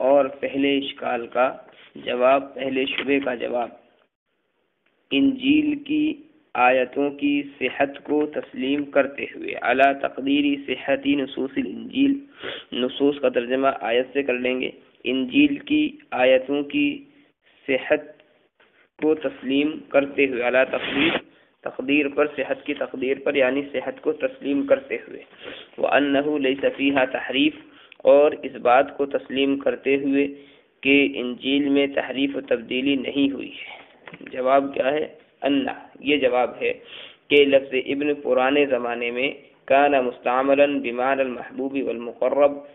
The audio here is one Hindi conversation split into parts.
और पहले इश्काल का जवाब पहले शुबे का जवाब इंजील की आयतों की सेहत को तस्लीम करते हुए अला तकदीरी सेहती नसूस इंजील नसूस का तर्जमा आयत से कर लेंगे इंजील की आयतों की सेहत को तस्लीम करते हुए अला तकदीर तकदीर पर, सेहत की तकदीर पर, यानी सेहत को तस्लीम करते हुए। वह अनहू लई सफ़ीहा तहरीफ, और इस बात को तस्लीम करते हुए कि इंजील में तहरीफ व तब्दीली नहीं हुई है। जवाब क्या है? अन्ना। ये जवाब है कि लफ्ज़ इब्न पुराने ज़माने में काना मुस्तमलन बीमार महबूबी वलमक़रब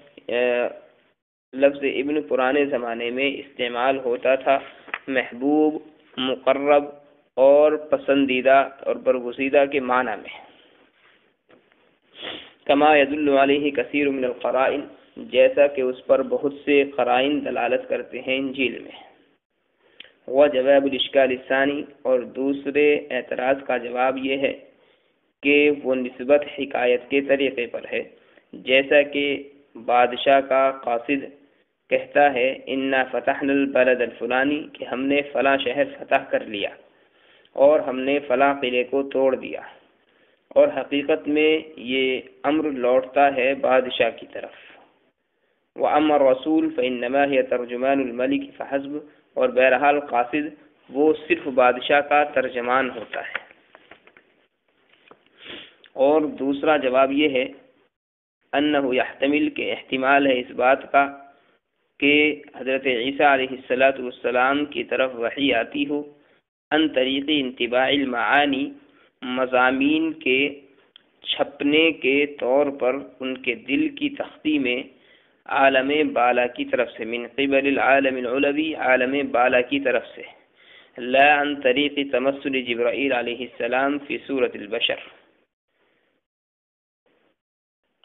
लफ्ज़ इब्न पुराने ज़माने में इस्तेमाल होता था महबूब, मुकर्रब और पसंदीदा और बरगुजीदा के माना में कमा यदुल्ल कसीर मिनक़राइन जैसा कि उस पर बहुत से क़राइन दलालत करते हैं इंजील में। वह जवाब इश्कालसानी और दूसरे एतराज़ का जवाब यह है कि वो नस्बत हिकायत के तरीक़े पर है। जैसा कि बादशाह का कासिद कहता है, इन्ना फ़तहनल बलद कि हमने फ़ला शहर फतह कर लिया। और हमने फ़ला किले को तोड़ दिया। और हकीकत में ये अम्र लौटता है बादशाह की तरफ़। व अमर रसूल फ़ैनमा है तर्जुमान फ़हज़ब और बहरहाल कासिद, वो सिर्फ़ बादशाह का तर्जमान होता है। और दूसरा जवाब ये है अन्न यहतमिल के अहतमाल है इस बात का कि हज़रत ईसा सलाम की तरफ़ वही आती हो। अन तरीक़ इंतबामानी मजामी के छपने के तौर पर उनके दिल की तख्ती में आलम बाला की तरफ़ से, मिन कबल आलम बाला की तरफ़ से। लान तरीक़ तमसल जब्राईल आसमाम फ़ी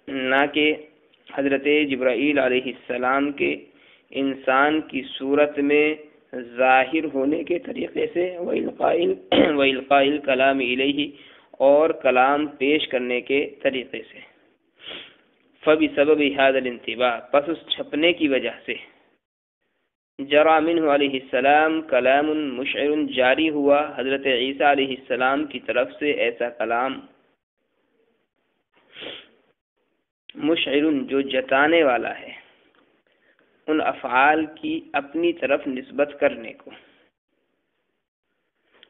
ना के हज़रत जब्राईल आसमाम के इंसान की सूरत में ज़ाहिर होने के तरीक़े से वलक़ाइल कलाम इलही और कलाम पेश करने के तरीक़े से। फ़बी सबब हादल इंतबा, पस उस छपने की वजह से। जरामिन सलाम कलाम मुशर जारी हुआ, हज़रत ईसा की तरफ़ से ऐसा कलाम। मुशर जो जताने वाला है। उन अफ़ाल की अपनी तरफ़ नस्बत करने को।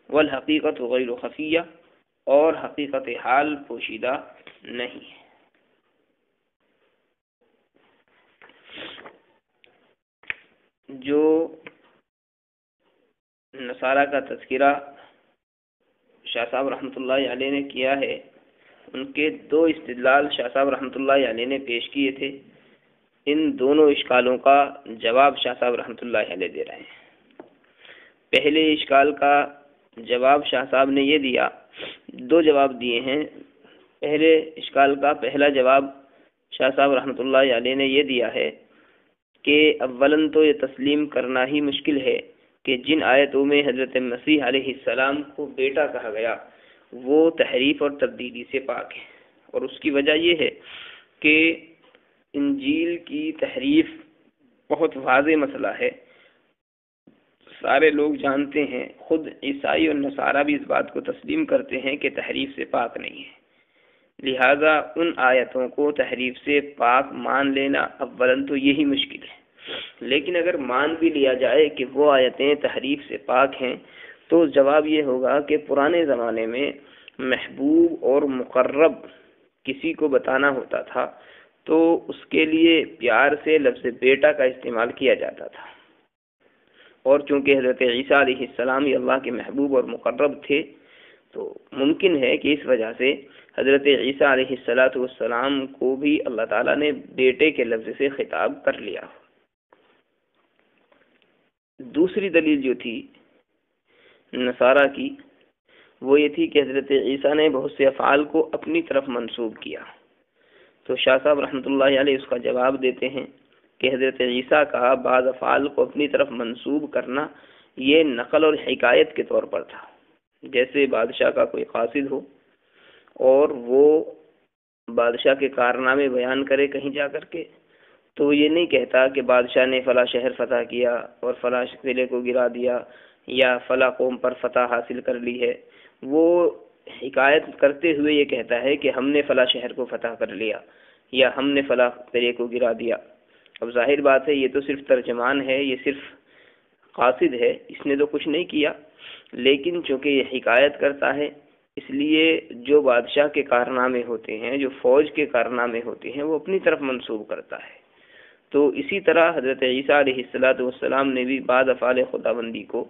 वल हकीकत गैर खफिया, और हकीकत हाल पोशीदा नहीं है। जो नसारा का तस्करा शाह साहब रहमतुल्लाह ने किया है, उनके दो इस्तलाल शाह साहब रहमतुल्लाह ने पेश किए थे। इन दोनों इश्कालों का जवाब शाह साहब रहमतुल्लाह अलैह दे रहे हैं। पहले इश्काल का जवाब शाह साहब ने ये दिया, दो जवाब दिए हैं। पहले इश्काल का पहला जवाब शाह साहब रहमतुल्लाह अलैह ने यह दिया है कि अव्वलन तो ये तस्लीम करना ही मुश्किल है कि जिन आयतों में हज़रत मसीह सलाम को बेटा कहा गया, वो तहरीफ और तब्दीली से पाक है। और उसकी वजह यह है कि इंजील की तहरीफ बहुत वाज मसला है। सारे लोग जानते हैं, खुद ईसाई और नसारा भी इस बात को तस्लीम करते हैं कि तहरीफ से पाक नहीं है। लिहाजा उन आयतों को तहरीफ से पाक मान लेना अव्वलन तो यही मुश्किल है। लेकिन अगर मान भी लिया जाए कि वो आयतें तहरीफ से पाक हैं तो जवाब ये होगा कि पुराने ज़माने में महबूब और मुकर्रब किसी को बताना होता था। तो उसके लिए प्यार से लफ्ज़ बेटा का इस्तेमाल किया जाता था। और चूँकि हज़रत ईसा सलाम अल्लाह के महबूब और मुकर्रब थे तो मुमकिन है कि इस वजह से हज़रत ईसा को भी अल्लाह ताला ने बेटे के लफ्ज़ से खिताब कर लिया। दूसरी दलील जो थी नसारा की, वो ये थी कि हज़रत ईसा ने बहुत से अफ़ाल को अपनी तरफ़ मंसूब किया। तो शाह साहब रहमतुल्लाह उसका जवाब देते हैं कि हज़रत ईसा का बाद अफ़ाल को अपनी तरफ़ मंसूब करना ये नकल और हिकायत के तौर पर था। जैसे बादशाह का कोई कासिद हो और वो बादशाह के कारनामे बयान करे कहीं जा कर के तो ये नहीं कहता कि बादशाह ने फ़ला शहर फतह किया और फ़ला ज़िले को गिरा दिया या फ़ला कौम पर फतह हासिल कर ली है। वो हिकायत करते हुए ये कहता है कि हमने फ़ला शहर को फतह कर लिया। या हमने फ़ला तरे को गिरा दिया। अब ज़ाहिर बात है, ये तो सिर्फ़ तर्जमान है, ये सिर्फ़ कासिद है, इसने तो कुछ नहीं किया। लेकिन चूँकि ये हिकायत करता है, इसलिए जो बादशाह के कारनामे होते हैं, जो फौज के कारनामे होते हैं, वो अपनी तरफ़ मंसूब करता है। तो इसी तरह हज़रत ईसा ने भी बाद अफ़ाल खुदाबंदी को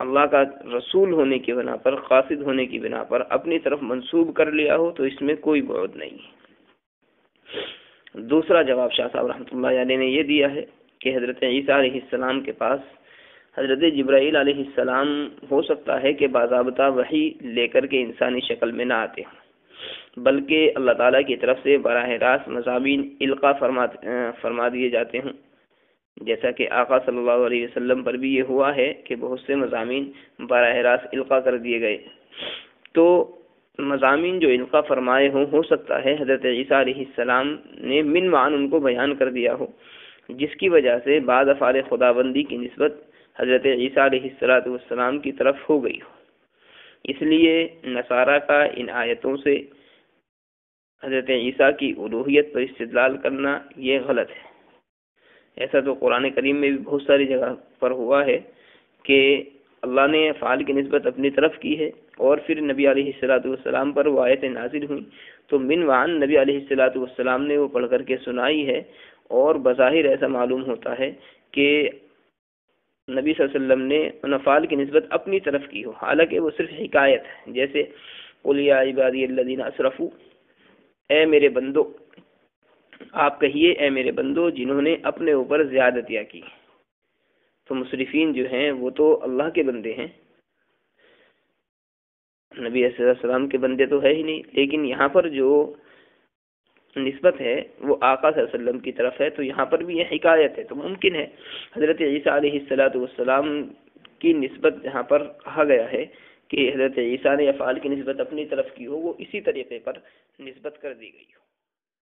अल्लाह का रसूल होने की बिना पर, कासिद होने की बिना पर अपनी तरफ़ मंसूब कर लिया हो तो इसमें कोई बहुत नहीं दूसरा जवाब शाह साहब रहमत ने यह दिया है कि हज़रत ईसा के पास, हज़रत जब्राईल सलाम, हो सकता है कि बाबा वही लेकर के इंसानी शक्ल में ना आते हों। बल्कि अल्लाह ताला की तरफ़ से बरह रास्त मजामी इल्का फरमा फरमा दिए जाते हैं। जैसा कि आका सल्लल्लाहु अलैहि वसल्लम पर भी ये हुआ है कि बहुत से मजामी बरह रास्त इल्का कर दिए गए। तो मजामी जो इल्का फरमाए हों, हो सकता है हज़रत ईसा सलाम ने मिन मान उनको बयान कर दिया हो, जिसकी वजह से बाद अफ़ाल खुदाबंदी की नस्बत हज़रत ईसा की तरफ़ हो गई हो। इसलिए नसारा का इन आयतों से हज़रत ईसा की उलूहियत पर इस्तलाल करना ये गलत है। ऐसा तो कुरान करीम में भी बहुत सारी जगह पर हुआ है कि अल्लाह ने फ़ाल की नस्बत अपनी तरफ़ की है और फिर नबी सलाम पर वो आयतें नाजिल हुई। तो मिन वान नबी सलाम ने वो पढ़ करके सुनाई है और बज़ाहिर ऐसा मालूम होता है कि नबी वसल्लम ने नफ़ाल की नस्बत अपनी तरफ़ की हो। हालाँकि वो सिर्फ़ हिकायत है। जैसे उलिया इबादीन अशरफू ए मेरे बंदो आप कहिए ए मेरे बंदो, जिन्होंने अपने ऊपर ज़्यादतियाँ की। तो मुशरफिन जो हैं, वो तो अल्लाह के बंदे हैं। नबी सलाम के बंदे तो है ही नहीं, लेकिन यहाँ पर जो नस्बत है, वो आका वसल्लम की तरफ़ है तो यहाँ पर भी यह हिकायत है। तो मुमकिन है, हज़रत ईसा सलाम की नस्बत यहाँ पर कहा गया है कि हज़रत ईसा ने अफ़ाल की नस्बत अपनी तरफ़ की हो, वो इसी तरीके पर नस्बत कर दी गई हो।